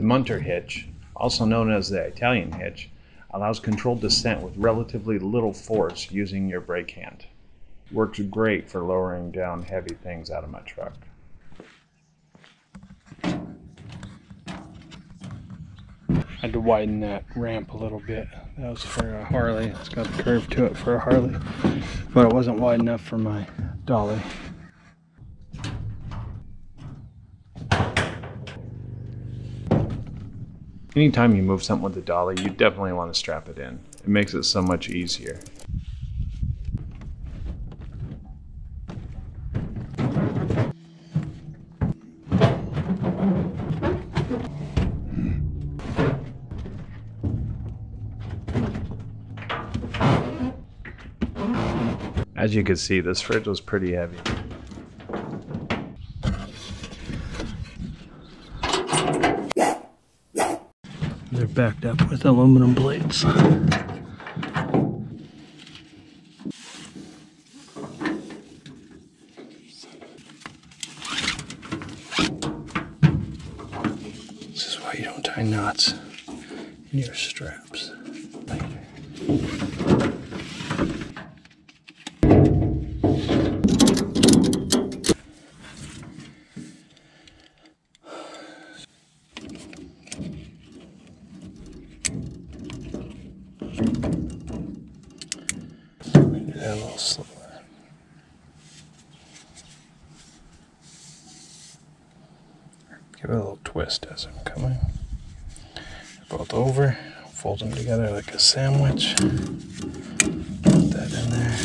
The Munter hitch, also known as the Italian hitch, allows controlled descent with relatively little force using your brake hand. Works great for lowering down heavy things out of my truck. I had to widen that ramp a little bit. That was for a Harley. It's got a curve to it for a Harley, but it wasn't wide enough for my dolly. Anytime you move something with a dolly, you definitely want to strap it in. It makes it so much easier. As you can see, this fridge was pretty heavy. Backed up with aluminum plates. This is why you don't tie knots in your straps. Do Give it a little twist as I'm coming. Both over, fold them together like a sandwich. Put that in there.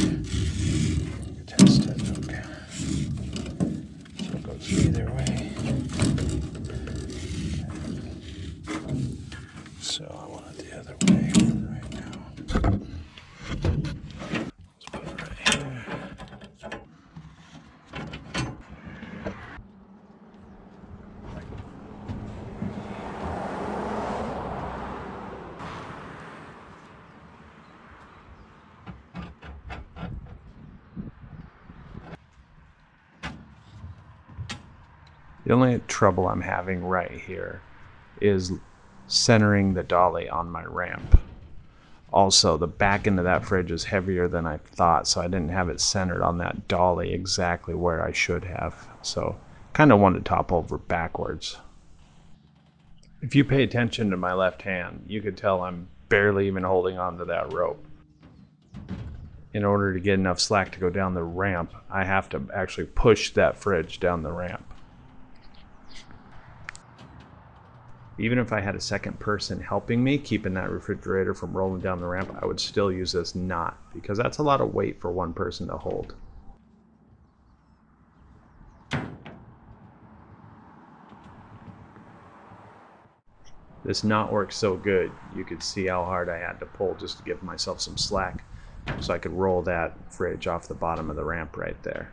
Test it, okay. So it goes either way. So I want it the other way right now. Let's put it right here. The only trouble I'm having right here is centering the dolly on my ramp. Also, the back end of that fridge is heavier than I thought, so I didn't have it centered on that dolly exactly where I should have. So, kind of wanted to top over backwards. If you pay attention to my left hand, you could tell I'm barely even holding onto that rope. In order to get enough slack to go down the ramp, I have to actually push that fridge down the ramp. Even if I had a second person helping me, keeping that refrigerator from rolling down the ramp, I would still use this knot because that's a lot of weight for one person to hold. This knot works so good, you could see how hard I had to pull just to give myself some slack so I could roll that fridge off the bottom of the ramp right there.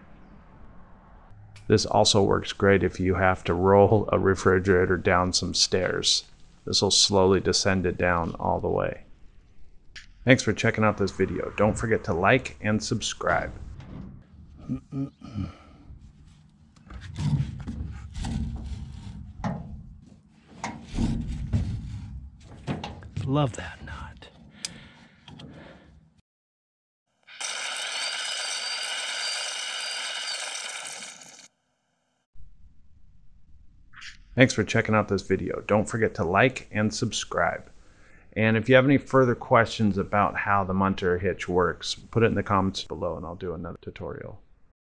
This also works great if you have to roll a refrigerator down some stairs. This will slowly descend it down all the way. Thanks for checking out this video. Don't forget to like and subscribe. Love that knot. Thanks for checking out this video. Don't forget to like and subscribe. And if you have any further questions about how the Munter hitch works, put it in the comments below and I'll do another tutorial.